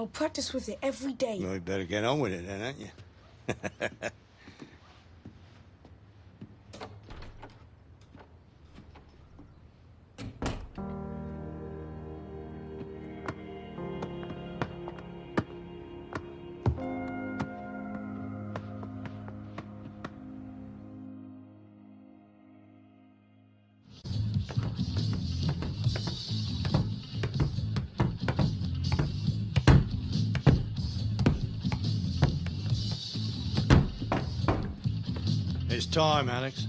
I'll practice with it every day. You better get on with it then, aren't you? It's time, Alex.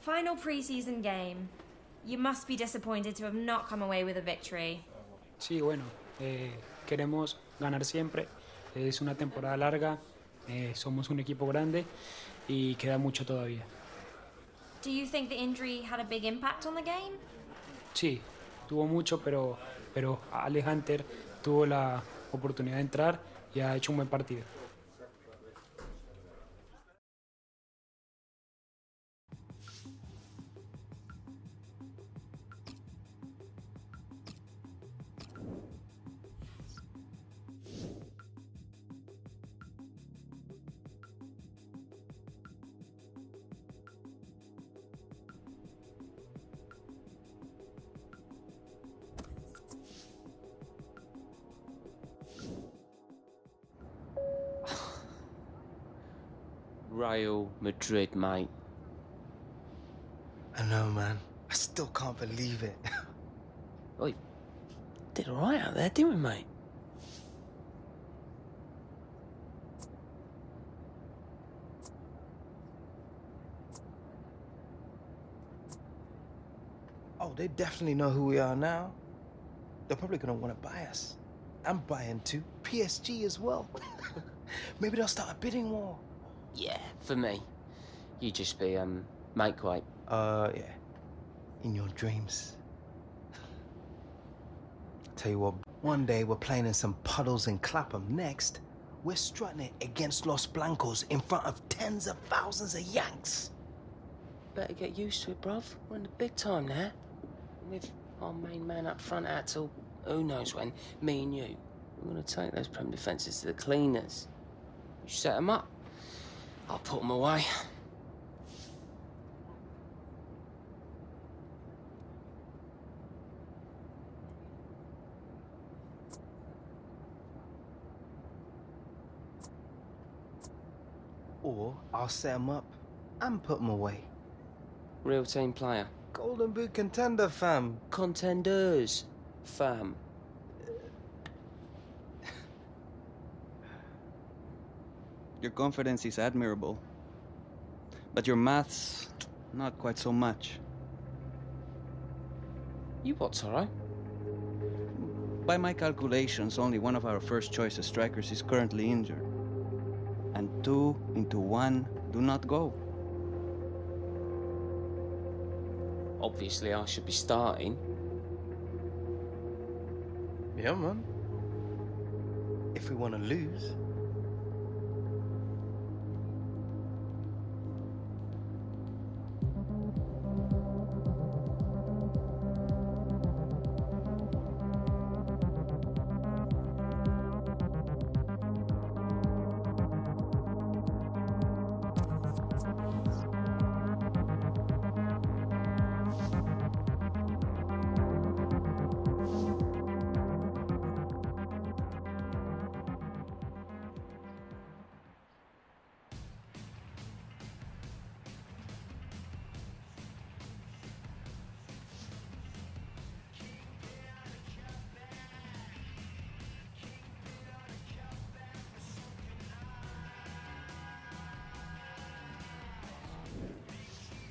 Final preseason game. You must be disappointed to have not come away with a victory. Sí, bueno, eh, queremos ganar siempre. Es una temporada larga, eh, somos un equipo grande y queda mucho todavía. Do you think the injury had a big impact on the game? Sí, tuvo mucho, pero, pero Ale Hunter tuvo la oportunidad de entrar y ha hecho un buen partido. Real Madrid, mate. I know, man. I still can't believe it. We did alright out there, didn't we, mate? oh, they definitely know who we are now. They're probably gonna want to buy us. I'm buying too. PSG as well. Maybe they'll start a bidding war. Yeah, for me. You just be, um, make weight. Uh, yeah. In your dreams. Tell you what, one day we're playing in some puddles in Clapham. Next, we're strutting it against Los Blancos in front of tens of thousands of Yanks. Better get used to it, bruv. We're in the big time now. With our main man up front out till who knows when, me and you, we're gonna take those prem defences to the cleaners. You set them up, I'll put them away. Or I'll set them up and put them away. Real team player. Golden Boot contender, fam. Contenders, fam. Your confidence is admirable. But your maths, not quite so much. You what, Toro? By my calculations, only one of our first choice strikers is currently injured. And two into one do not go. Obviously, I should be starting. Yeah, man. If we want to lose.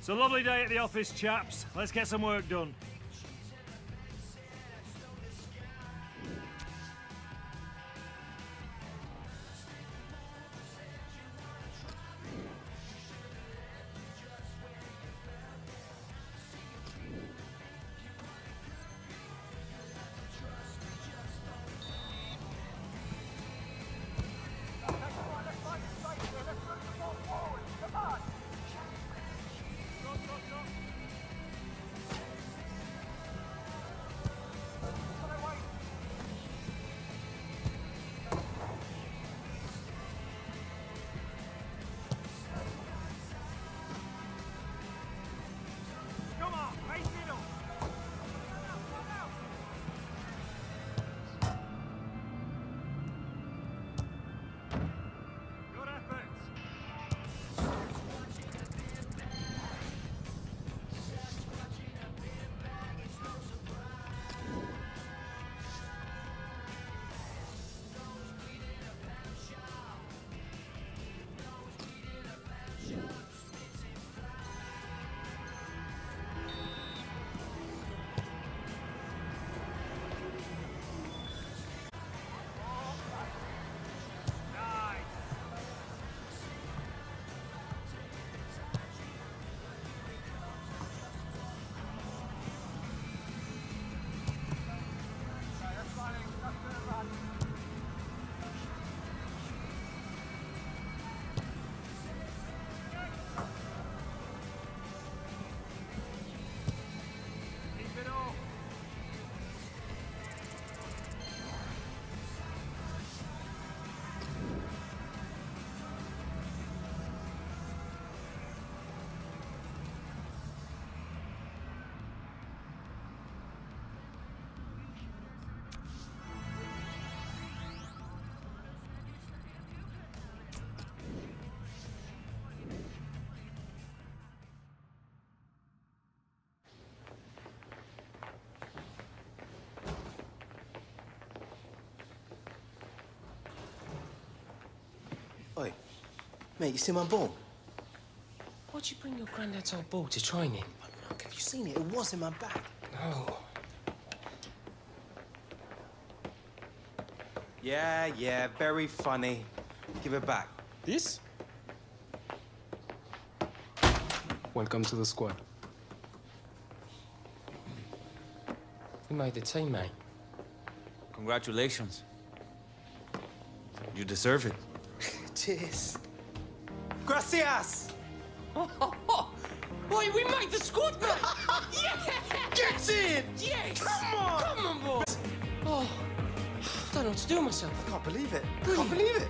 It's a lovely day at the office, chaps. Let's get some work done. Oi, mate, you see my ball? Why'd you bring your granddad's old ball to training? Look, have you seen it? It was in my bag. No. Yeah, yeah, very funny. Give it back. This? Welcome to the squad. You made the team, mate. Congratulations. You deserve it. Cheers. Gracias! Oi, we made the squad, mate! yeah! Get in! Yes! Come on! Come on, boys! Oh, I don't know what to do with myself. I can't believe it. I can't believe it.